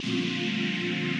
Música